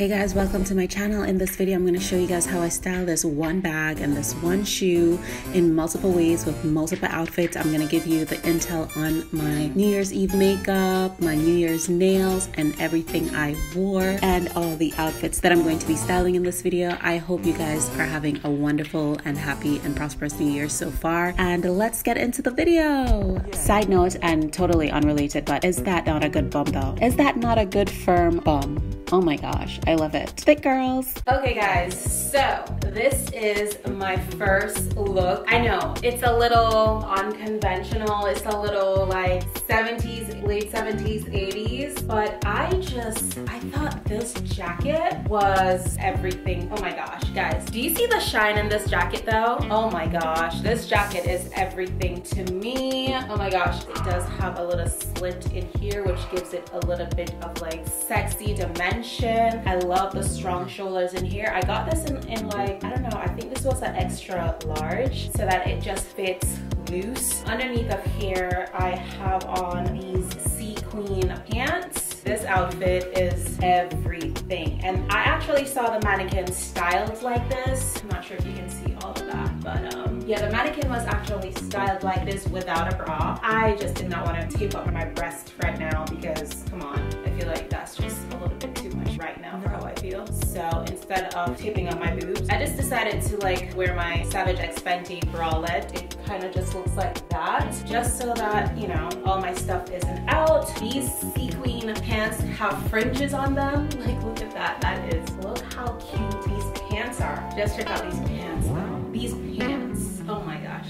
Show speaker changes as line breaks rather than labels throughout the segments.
Hey guys, welcome to my channel. In this video, I'm to show you guys how I style this one bag and this one shoe in multiple ways with multiple outfits. I'm to give you the intel on my New Year's Eve makeup, my New Year's nails, and everything I wore, and all the outfits that I'm going to be styling in this video. I hope you guys are having a wonderful and happy and prosperous New Year so far. And let's get into the video. Side note, and totally unrelated, but is that not a good bum though? Is that not a good firm bum? Oh my gosh, I love it. Thick girls.
Okay guys, so this is my first look. I know it's a little unconventional. It's a little like 70s, late 70s, 80s, but I just, I thought this jacket was everything. Oh my gosh, guys. Do you see the shine in this jacket though? Oh my gosh, this jacket is everything to me. Oh my gosh, it does have a little slit in here, which gives it a little bit of like sexy dimension I love the strong shoulders in here. I got this in, in like, I don't know, I think this was an extra large so that it just fits loose. Underneath of here, I have on these Sea Queen pants. This outfit is everything. And I actually saw the mannequin styled like this. I'm not sure if you can see all of that, but um, yeah, the mannequin was actually styled like this without a bra. I just did not want to tape up my breast right now because, come on, I feel like that's just a little bit too right now for how I feel. So instead of taping up my boobs, I just decided to like wear my Savage X Fenty bralette. It kind of just looks like that, just so that, you know, all my stuff isn't out. These Sea Queen pants have fringes on them. Like, look at that. That is, look how cute these pants are. Just check out these pants. These pants,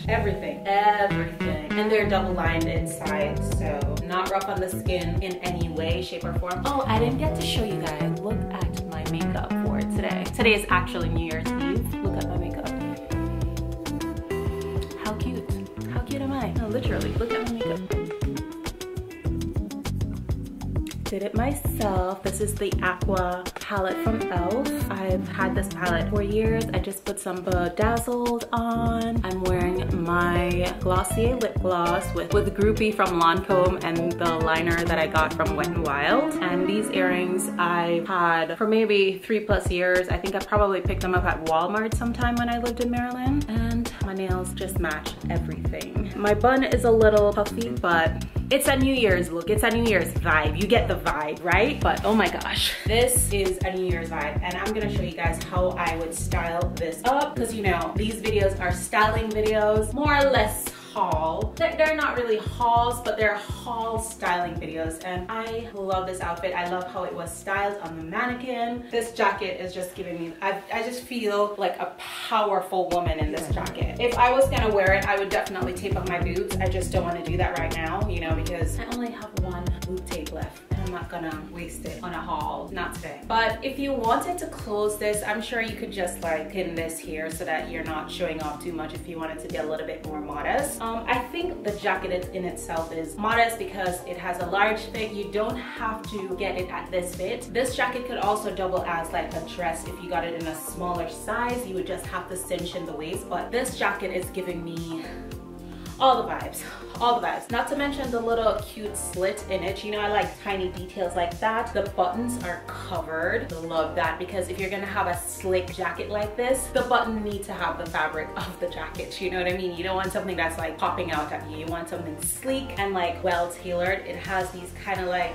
everything, everything. And they're double lined inside, so not rough on the skin in any way, shape, or form. Oh, I didn't get to show you guys. Look at my makeup for today. Today is actually New Year's Eve. Look at my makeup. How cute. How cute am I? No, literally, look at my makeup did it myself. This is the Aqua palette from e.l.f. I've had this palette for years. I just put some bedazzled on. I'm wearing my Glossier lip gloss with, with Groupie from Lancome and the liner that I got from Wet n Wild. And these earrings I've had for maybe three plus years. I think I probably picked them up at Walmart sometime when I lived in Maryland. And my nails just match everything. My bun is a little puffy, but it's a New Year's look. It's a New Year's vibe. You get the vibe, right? But oh my gosh, this is a New Year's vibe. And I'm gonna show you guys how I would style this up. Cause you know, these videos are styling videos, more or less haul. They're not really hauls, but they're haul styling videos. And I love this outfit. I love how it was styled on the mannequin. This jacket is just giving me, I, I just feel like a powerful woman in this jacket. If I was gonna wear it, I would definitely tape up my boots. I just don't wanna do that right now, you know, because I only have one boot tape left. I'm not gonna waste it on a haul, not today. But if you wanted to close this, I'm sure you could just like pin this here so that you're not showing off too much if you wanted to be a little bit more modest. Um, I think the jacket in itself is modest because it has a large fit. You don't have to get it at this fit. This jacket could also double as like a dress if you got it in a smaller size. You would just have to cinch in the waist, but this jacket is giving me all the vibes all the vibes. Not to mention the little cute slit in it. You know i like tiny details like that. The buttons are covered. Love that because if you're gonna have a slick jacket like this the button needs to have the fabric of the jacket. You know what i mean? You don't want something that's like popping out at you. You want something sleek and like well tailored it has these kind of like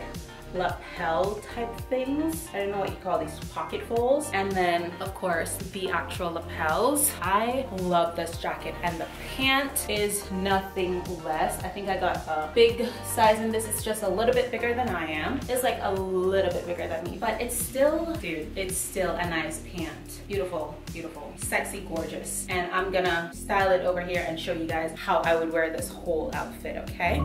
lapel type things. I don't know what you call these pocket folds. And then of course the actual lapels. I love this jacket and the pant is nothing less. I think I got a big size in this. It's just a little bit bigger than I am. It's like a little bit bigger than me, but it's still, dude, it's still a nice pant. Beautiful, beautiful, sexy, gorgeous. And I'm gonna style it over here and show you guys how I would wear this whole outfit, okay?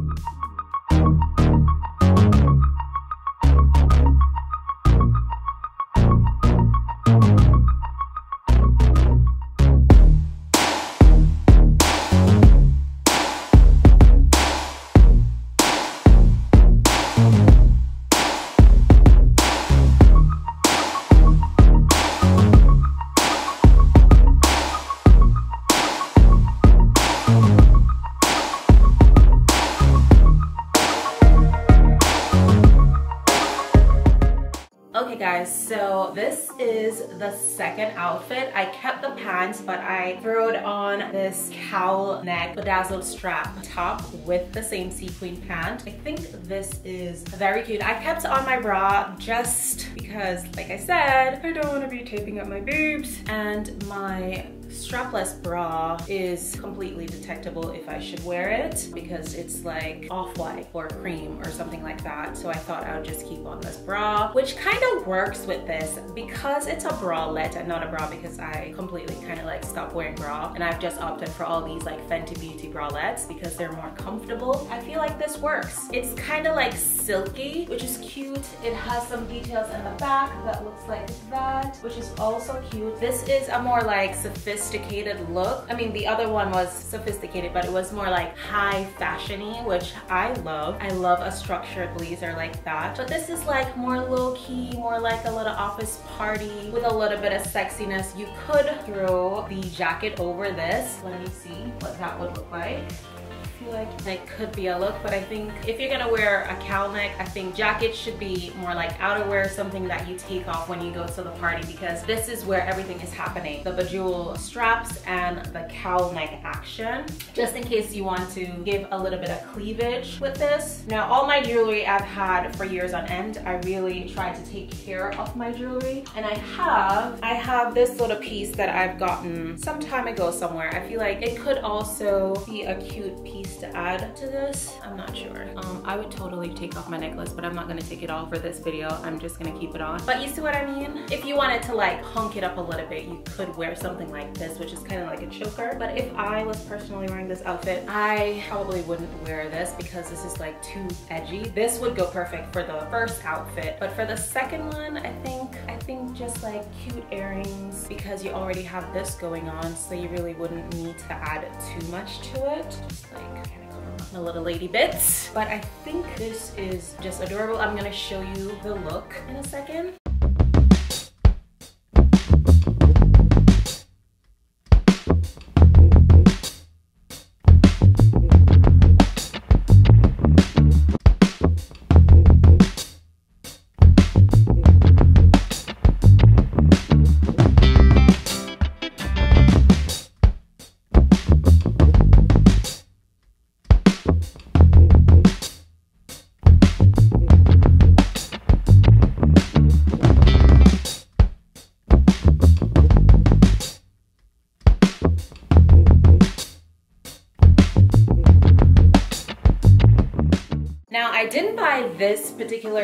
The second outfit. I kept the pants, but I threw on this cowl neck bedazzled strap top with the same sequin pant. I think this is very cute. I kept on my bra just because, like I said, I don't want to be taping up my boobs and my strapless bra is completely detectable if I should wear it because it's like off-white or cream or something like that. So I thought I would just keep on this bra, which kind of works with this because it's a bralette and not a bra because I completely kind of like stopped wearing bra and I've just opted for all these like Fenty Beauty bralettes because they're more comfortable. I feel like this works. It's kind of like silky, which is cute. It has some details in the back that looks like that, which is also cute. This is a more like sophisticated sophisticated look. I mean, the other one was sophisticated, but it was more like high fashiony, which I love. I love a structured blazer like that. But this is like more low-key, more like a little office party with a little bit of sexiness. You could throw the jacket over this. Let me see what that would look like feel like it could be a look, but I think if you're gonna wear a cowl neck, I think jacket should be more like outerwear, something that you take off when you go to the party because this is where everything is happening. The bejeweled straps and the cowl neck action. Just in case you want to give a little bit of cleavage with this. Now, all my jewelry I've had for years on end, I really try to take care of my jewelry. And I have, I have this little piece that I've gotten some time ago somewhere. I feel like it could also be a cute piece to add to this. I'm not sure. Um, I would totally take off my necklace, but I'm not gonna take it off for this video. I'm just gonna keep it on. But you see what I mean? If you wanted to like hunk it up a little bit, you could wear something like this, which is kind of like a choker. But if I was personally wearing this outfit, I probably wouldn't wear this because this is like too edgy. This would go perfect for the first outfit. But for the second one, I think, I think just like cute earrings because you already have this going on. So you really wouldn't need to add too much to it. Just like my little lady bits. But I think this is just adorable. I'm gonna show you the look in a second.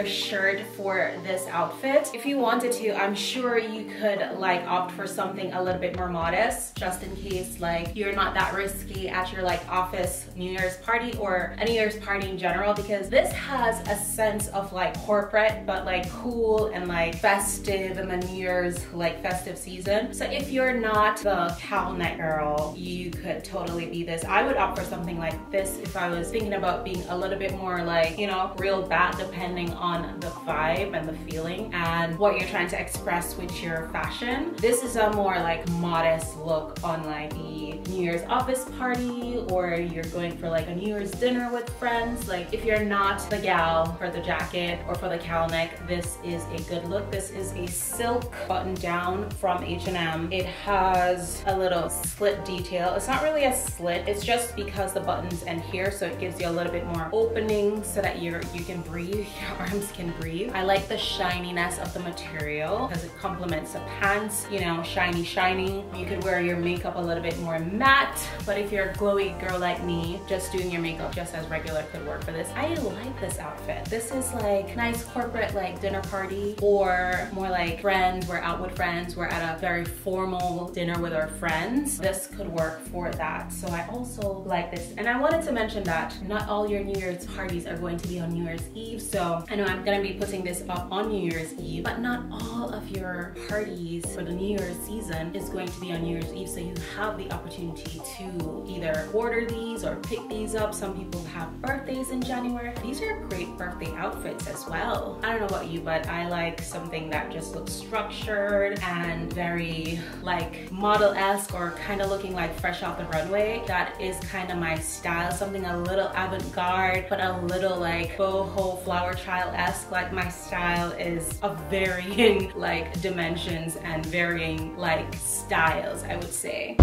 Shirt for this outfit. If you wanted to, I'm sure you could like opt for something a little bit more modest, just in case like you're not that risky at your like office New Year's party or a New Year's party in general, because this has a sense of like corporate, but like cool and like festive in the New Year's like festive season. So if you're not the cowl neck girl, you could totally be this. I would opt for something like this if I was thinking about being a little bit more like, you know, real bad depending on the vibe and the feeling and what you're trying to express with your fashion. This is a more like modest look on like the New Year's office party or you're going for like a New Year's dinner with friends. Like if you're not the gal for the jacket or for the cowl neck, this is a good look. This is a silk button down from H&M. It has a little slit detail. It's not really a slit, it's just because the buttons end here so it gives you a little bit more opening so that you're, you can breathe, your arms can breathe. I like the shininess of the material because it complements the pants, you know, shiny, shiny. You could wear your makeup a little bit more matte, but if you're a glowy girl like me, just doing your makeup just as regular could work for this. I like this outfit. This is like nice corporate like dinner party or more like friends, we're out with friends, we're at a very formal dinner with our friends. This could work for that. So I also like this. And I wanted to mention that not all your New Year's parties are going to be on New Year's Eve. So I know I'm gonna be putting this up on New Year's Eve, but not all of your parties for the New Year's season is going to be on New Year's Eve. So you have the opportunity to either order these or pick these up. Some people have birthdays in January. These are great birthday outfits as well. I don't know about you, but I like something that just looks structured and very like model-esque or kind of looking like fresh off the runway. That is kind of my style. Something a little avant-garde, but a little like boho flower child-esque. Like my style is of varying like dimensions and varying like styles, I would say.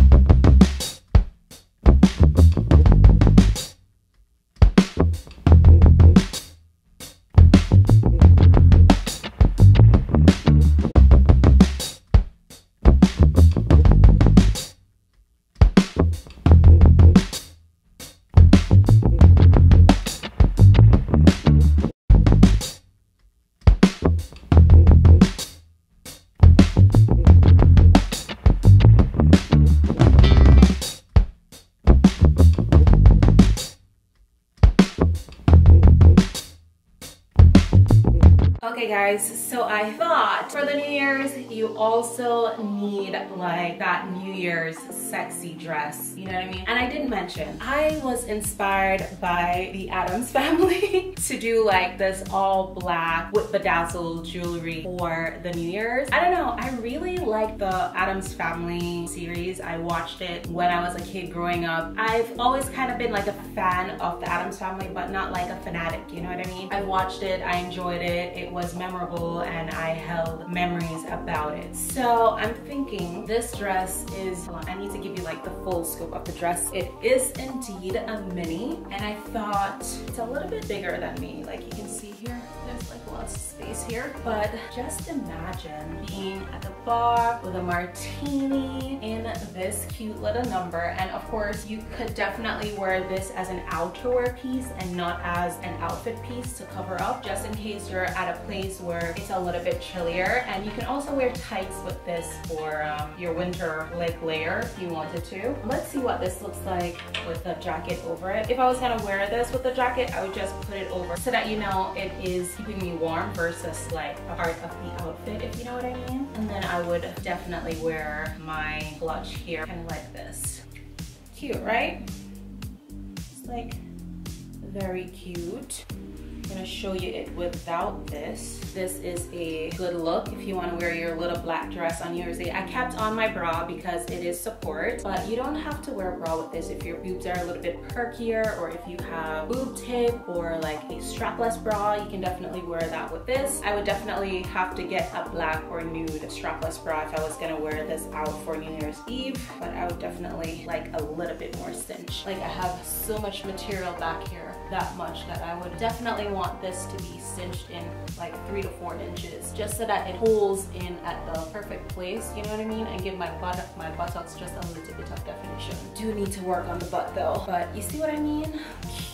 Guys, so I thought for the New Year's, you also need like that New Year's sexy dress, you know what I mean? And I didn't mention, I was inspired by the Addams family to do like this all black with bedazzled jewelry for the New Year's. I don't know, I really like the Addams family series. I watched it when I was a kid growing up. I've always kind of been like a fan of the Addams family, but not like a fanatic, you know what I mean? I watched it, I enjoyed it, it was memorable and I held memories about it. So I'm thinking this dress is, I need to give you like the full scope of the dress. It is indeed a mini and I thought it's a little bit bigger than me. Like you can see here, there's like lots of space here. But just imagine being at the bar with a martini in this cute little number. And of course you could definitely wear this as an outerwear piece and not as an outfit piece to cover up just in case you're at a place where it's a little bit chillier. And you can also wear tights with this for um, your winter like layer if you wanted to. Let's see what this looks like with the jacket over it. If I was gonna wear this with the jacket, I would just put it over so that you know it is keeping me warm versus like a part of the outfit, if you know what I mean. And then I would definitely wear my clutch here, kind of like this. Cute, right? It's like very cute. I'm gonna show you it without this. This is a good look if you wanna wear your little black dress on New Year's Day. I kept on my bra because it is support, but you don't have to wear a bra with this if your boobs are a little bit perkier or if you have boob tape or like a strapless bra, you can definitely wear that with this. I would definitely have to get a black or nude strapless bra if I was gonna wear this out for New Year's Eve, but I would definitely like a little bit more cinch. Like I have so much material back here, that much that I would definitely want this to be cinched in like three to four inches just so that it holds in at the perfect place, you know what I mean? And give my butt my buttocks just a little bit of definition. Do need to work on the butt though, but you see what I mean?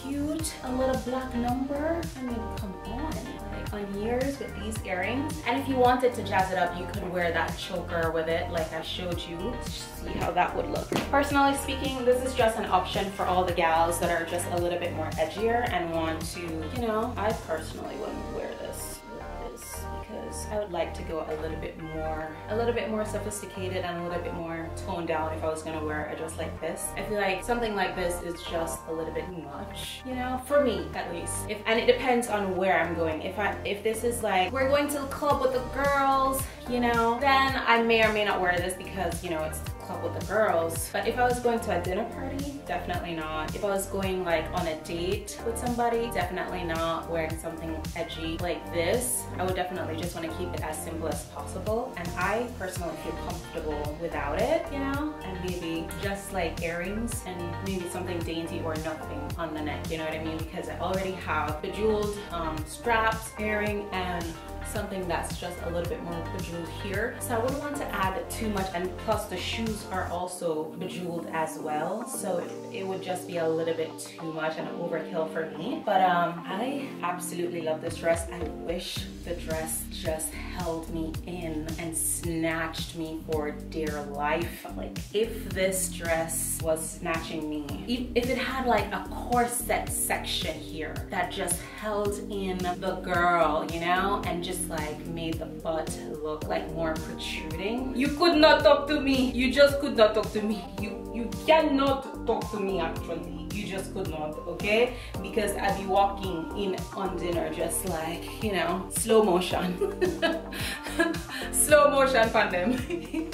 Cute, a little black number. I mean, come on on ears with these earrings. And if you wanted to jazz it up, you could wear that choker with it like I showed you. See how that would look. Personally speaking, this is just an option for all the gals that are just a little bit more edgier and want to, you know, I personally wouldn't I would like to go a little bit more, a little bit more sophisticated and a little bit more toned down if I was gonna wear a dress like this. I feel like something like this is just a little bit much, you know, for me at least. If, and it depends on where I'm going. If I, if this is like, we're going to the club with the girls, you know, then I may or may not wear this because, you know, it's with the girls. But if I was going to a dinner party, definitely not. If I was going like on a date with somebody, definitely not wearing something edgy like this. I would definitely just want to keep it as simple as possible. And I personally feel comfortable without it, you know? And maybe just like earrings and maybe something dainty or nothing on the neck, you know what I mean? Because I already have bejeweled um, straps, earring, and something that's just a little bit more bejeweled here. So I wouldn't want to add too much and plus the shoes are also bejeweled as well. So it, it would just be a little bit too much and overkill for me. But um, I absolutely love this dress. I wish the dress just held me in and snatched me for dear life. Like if this dress was snatching me, if it had like a corset section here that just held in the girl, you know, and just like made the butt look like more protruding. You could not talk to me. You just could not talk to me. You, you cannot talk to me actually you just could not okay because i'd be walking in on dinner just like you know slow motion slow motion them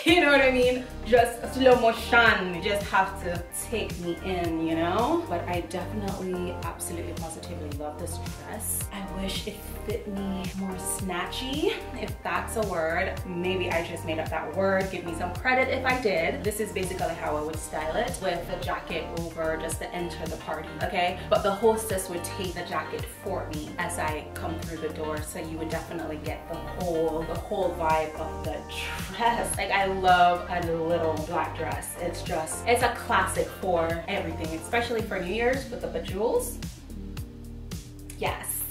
you know what I mean? Just slow motion. You just have to take me in, you know? But I definitely, absolutely, positively love this dress. I wish it fit me more snatchy, if that's a word. Maybe I just made up that word. Give me some credit if I did. This is basically how I would style it with the jacket over just to enter the party, okay? But the hostess would take the jacket for me as I come through the door. So you would definitely get the whole, the whole vibe of the dress. Like I love a little black dress. It's just, it's a classic for everything, especially for New Year's with the bejewels. Yes.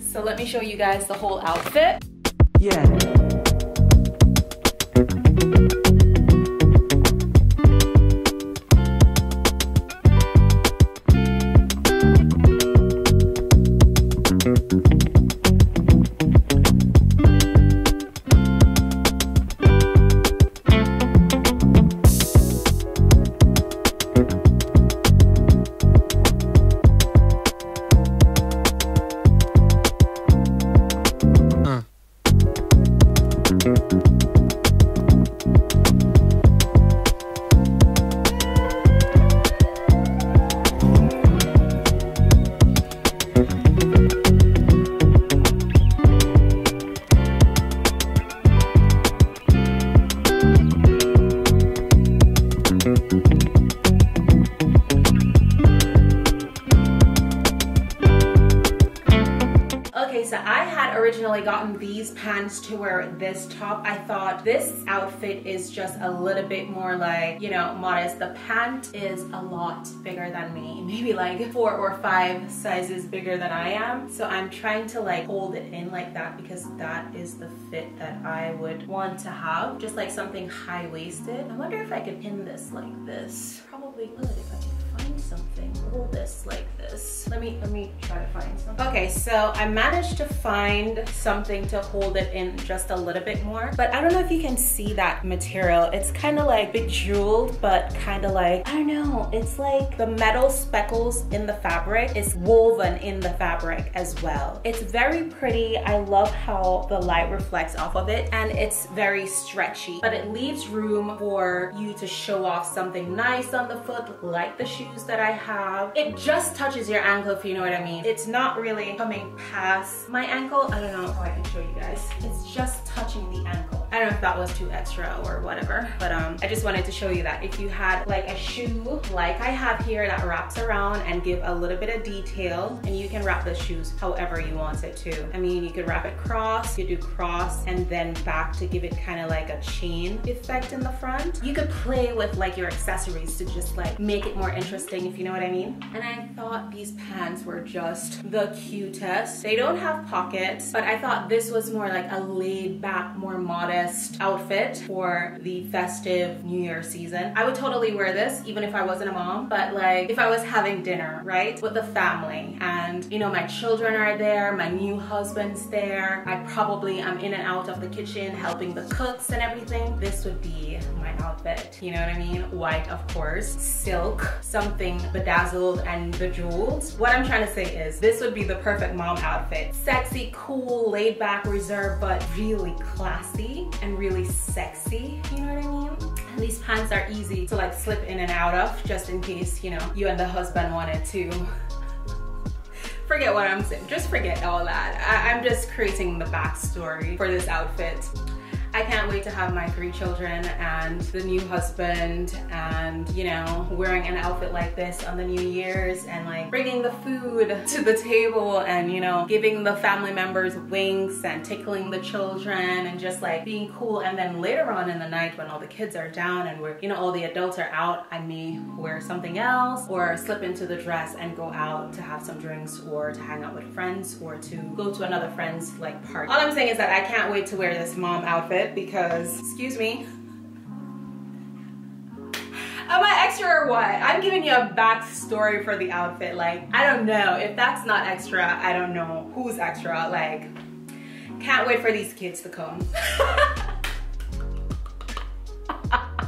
so let me show you guys the whole outfit.
Yeah.
Pants to wear this top, I thought this outfit is just a little bit more like, you know, modest. The pant is a lot bigger than me, maybe like four or five sizes bigger than I am. So I'm trying to like hold it in like that because that is the fit that I would want to have. Just like something high-waisted. I wonder if I could pin this like this. Probably could if I could find something. Hold this like this. Let me let me try to find something. Okay, so I managed to find something to hold it in just a little bit more. But I don't know if you can see that material. It's kind of like bejeweled, but kind of like, I don't know. It's like the metal speckles in the fabric is woven in the fabric as well. It's very pretty. I love how the light reflects off of it and it's very stretchy, but it leaves room for you to show off something nice on the foot like the shoes that I have. It just touches your ankle if you know what I mean. It's not really coming past my ankle. I don't know how I can show you guys. It's just touching the ankle. I don't know if that was too extra or whatever, but um, I just wanted to show you that if you had like a shoe like I have here that wraps around and give a little bit of detail and you can wrap the shoes however you want it to. I mean, you could wrap it cross, you do cross and then back to give it kind of like a chain effect in the front. You could play with like your accessories to just like make it more interesting if you know what I mean. And I thought these pants were just the cutest. They don't have pockets, but I thought this was more like a laid back, more modest outfit for the festive New Year season. I would totally wear this even if I wasn't a mom, but like if I was having dinner, right, with the family and you know, my children are there, my new husband's there, I probably am in and out of the kitchen helping the cooks and everything, this would be my outfit. You know what I mean? White, of course, silk, something bedazzled and bejeweled. What I'm trying to say is this would be the perfect mom outfit. Sexy, cool, laid back, reserved, but really classy and really sexy. You know what I mean? And these pants are easy to like slip in and out of just in case, you know, you and the husband wanted to forget what I'm saying. Just forget all that. I am just creating the backstory for this outfit. I can't wait to have my three children and the new husband and, you know, wearing an outfit like this on the New Year's and like bringing the food to the table and, you know, giving the family members winks and tickling the children and just like being cool. And then later on in the night when all the kids are down and we're, you know, all the adults are out, I may wear something else or slip into the dress and go out to have some drinks or to hang out with friends or to go to another friend's like party. All I'm saying is that I can't wait to wear this mom outfit because, excuse me, Am I extra or what? I'm giving you a backstory for the outfit. Like, I don't know. If that's not extra, I don't know who's extra. Like, can't wait for these kids to come.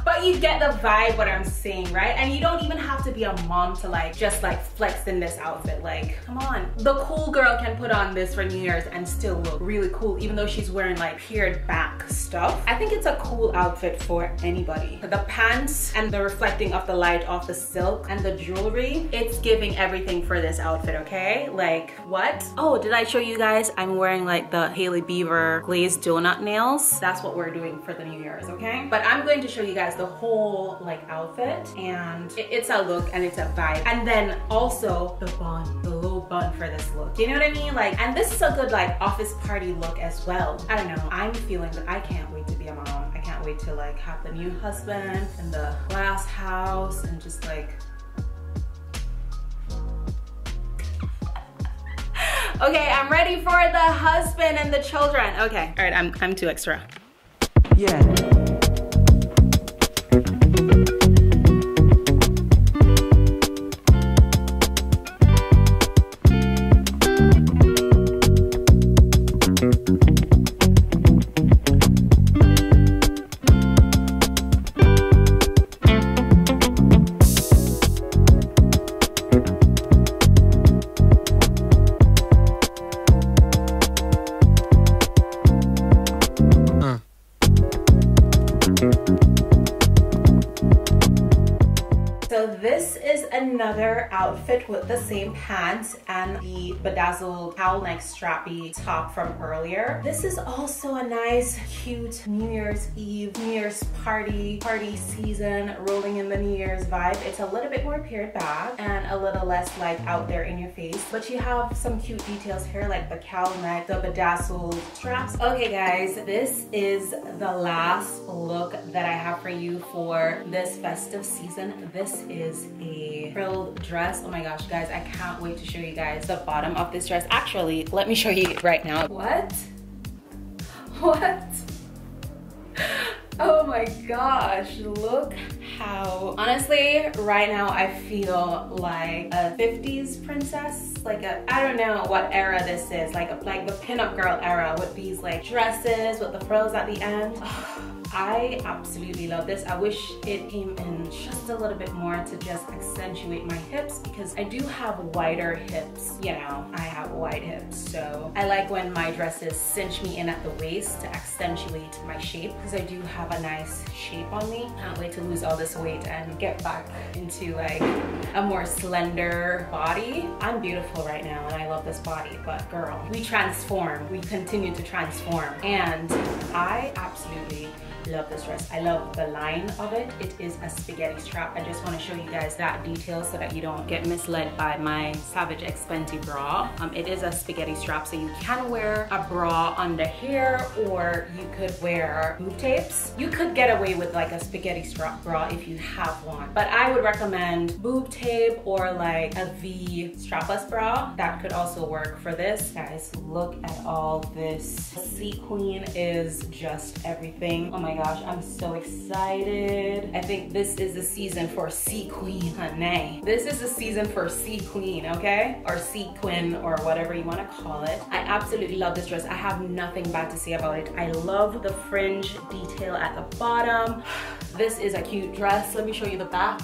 but you get the vibe what I'm saying, right? And you don't even have to be a mom to like just like flex in this outfit. Like, come on. The cool girl can put on this for New Year's and still look really cool, even though she's wearing like peered back stuff. I think it's a cool outfit for anybody. The pants and the reflecting of the light off the silk and the jewelry, it's giving everything for this outfit, okay? Like, what? Oh, did I show you guys? I'm wearing like the Hailey Bieber glazed donut nails. That's what we're doing for the New Year's, okay? But I'm going to show you guys the whole like outfit and it's a look and it's a vibe. And then also the bun, the low bun for this look. Do you know what I mean? Like, and this is a good like office party look as well. I don't know, I'm feeling that I can't wait to be a mom. I can't wait to like have the new husband and the glass house and just like Okay, I'm ready for the husband and the children. Okay, all right, I'm, I'm too extra. Yeah. Outfit with the same the bedazzled cowl neck strappy top from earlier. This is also a nice, cute New Year's Eve, New Year's party, party season, rolling in the New Year's vibe. It's a little bit more pared back and a little less like out there in your face, but you have some cute details here like the cowl neck, the bedazzled straps. Okay guys, this is the last look that I have for you for this festive season. This is a frilled dress. Oh my gosh, guys, I can't wait to show you guys the bottom of this dress. Actually, let me show you right now. What? What? Oh my gosh, look how, honestly, right now I feel like a 50s princess. Like a, I don't know what era this is, like a, like the pinup girl era with these like dresses with the frills at the end. I absolutely love this. I wish it came in just a little bit more to just accentuate my hips because I do have wider hips. You know, I have wide hips. So I like when my dresses cinch me in at the waist to accentuate my shape because I do have a nice shape on me. Can't wait to lose all this weight and get back into like a more slender body. I'm beautiful right now and I love this body, but girl, we transform. We continue to transform. And I absolutely love this dress. I love the line of it. It is a spaghetti strap. I just want to show you guys that detail so that you don't get misled by my Savage Fenty bra. Um, it is a spaghetti strap so you can wear a bra under here or you could wear boob tapes. You could get away with like a spaghetti strap bra if you have one. But I would recommend boob tape or like a V strapless bra. That could also work for this. Guys, look at all this. Sequin is just everything. Oh my my gosh, I'm so excited. I think this is the season for sea queen, honey. This is the season for sea queen, okay? Or sea sequin or whatever you wanna call it. I absolutely love this dress. I have nothing bad to say about it. I love the fringe detail at the bottom. This is a cute dress. Let me show you the back.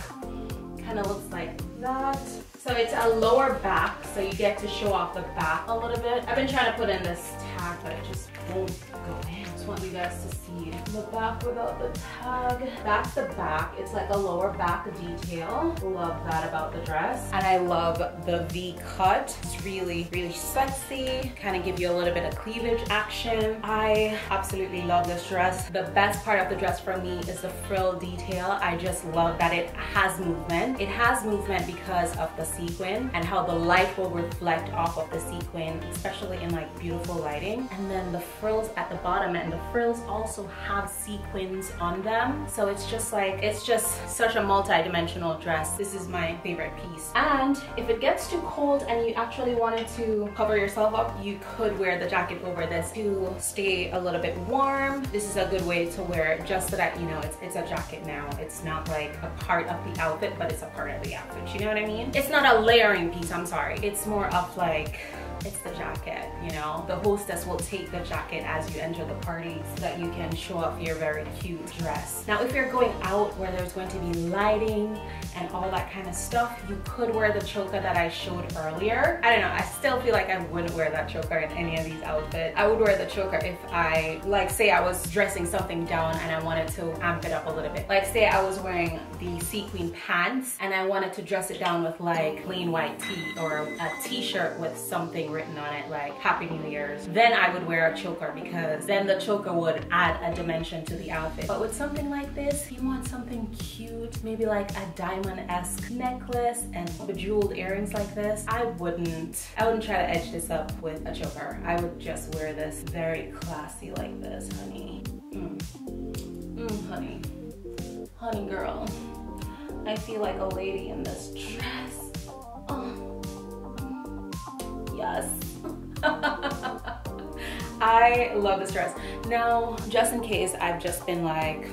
Kind of looks like that. So it's a lower back, so you get to show off the back a little bit. I've been trying to put in this tag, but it just won't go in. I Just want you guys to see the back without the tag. That's the back. It's like a lower back detail. Love that about the dress. And I love the V cut. It's really, really sexy. Kind of give you a little bit of cleavage action. I absolutely love this dress. The best part of the dress for me is the frill detail. I just love that it has movement. It has movement because of the sequin and how the light will reflect off of the sequin, especially in like beautiful lighting. And then the frills at the bottom and the frills also have sequins on them. So it's just like, it's just such a multi-dimensional dress. This is my favorite piece. And if it gets too cold and you actually wanted to cover yourself up, you could wear the jacket over this to stay a little bit warm. This is a good way to wear it just so that, you know, it's, it's a jacket now. It's not like a part of the outfit, but it's a part of the outfit. You know what I mean? It's not a layering piece, I'm sorry. It's more of like it's the jacket, you know? The hostess will take the jacket as you enter the party so that you can show off your very cute dress. Now, if you're going out where there's going to be lighting and all that kind of stuff, you could wear the choker that I showed earlier. I don't know, I still feel like I wouldn't wear that choker in any of these outfits. I would wear the choker if I, like say I was dressing something down and I wanted to amp it up a little bit. Like say I was wearing the sequin pants and I wanted to dress it down with like plain white tee or a t-shirt with something written on it like Happy New Year's. Then I would wear a choker because then the choker would add a dimension to the outfit. But with something like this, you want something cute, maybe like a diamond-esque necklace and bejeweled earrings like this. I wouldn't, I wouldn't try to edge this up with a choker. I would just wear this very classy like this, honey. Mm. Mm, honey. Honey girl. I feel like a lady in this dress. Oh. Yes. I love this dress. Now, just in case I've just been like,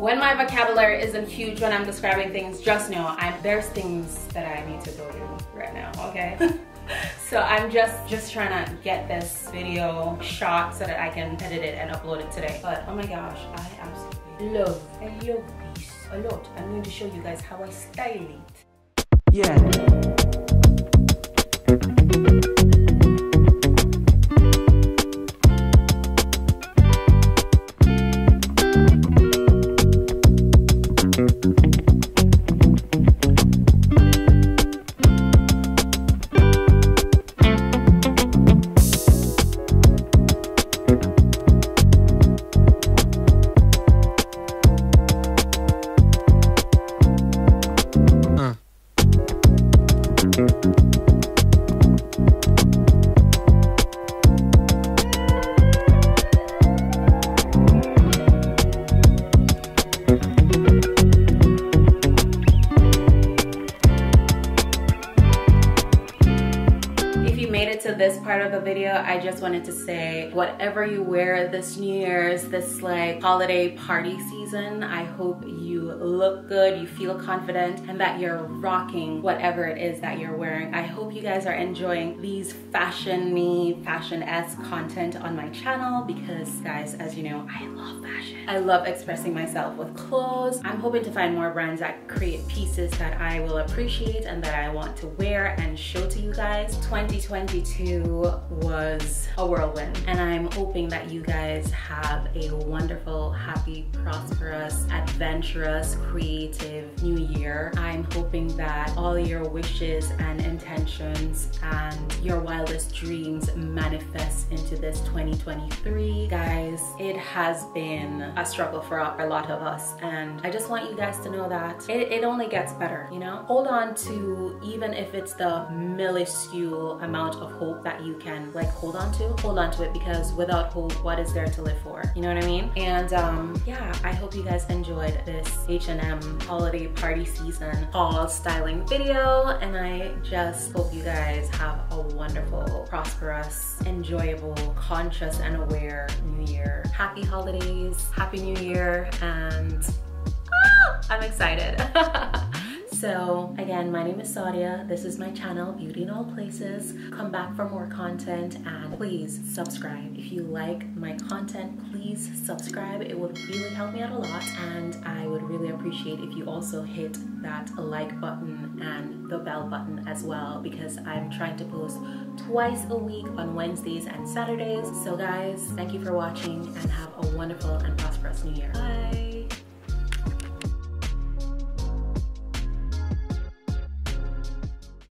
when my vocabulary isn't huge when I'm describing things, just know I'm, there's things that I need to go do right now, okay? so I'm just, just trying to get this video shot so that I can edit it and upload it today. But oh my gosh, I absolutely love, I love this a lot. I'm going to show you guys how I style it.
Yeah.
Just wanted to say whatever you wear this New Year's, this like holiday party season, I hope look good, you feel confident, and that you're rocking whatever it is that you're wearing. I hope you guys are enjoying these fashion-y, fashion-esque content on my channel because guys, as you know, I love fashion. I love expressing myself with clothes. I'm hoping to find more brands that create pieces that I will appreciate and that I want to wear and show to you guys. 2022 was a whirlwind and I'm hoping that you guys have a wonderful, happy, prosperous, adventurous, creative new year. I'm hoping that all your wishes and intentions and your wildest dreams manifest into this 2023. Guys, it has been a struggle for a lot of us and I just want you guys to know that it, it only gets better, you know? Hold on to even if it's the minuscule amount of hope that you can like hold on to, hold on to it because without hope, what is there to live for? You know what I mean? And um, yeah, I hope you guys enjoyed this H&M holiday party season haul styling video. And I just hope you guys have a wonderful, prosperous, enjoyable, conscious and aware new year. Happy holidays, happy new year, and ah, I'm excited. So again, my name is Saudia. This is my channel, Beauty in All Places. Come back for more content and please subscribe. If you like my content, please subscribe. It would really help me out a lot and I would really appreciate if you also hit that like button and the bell button as well because I'm trying to post twice a week on Wednesdays and Saturdays. So guys, thank you for watching and have a wonderful and prosperous new year. Bye!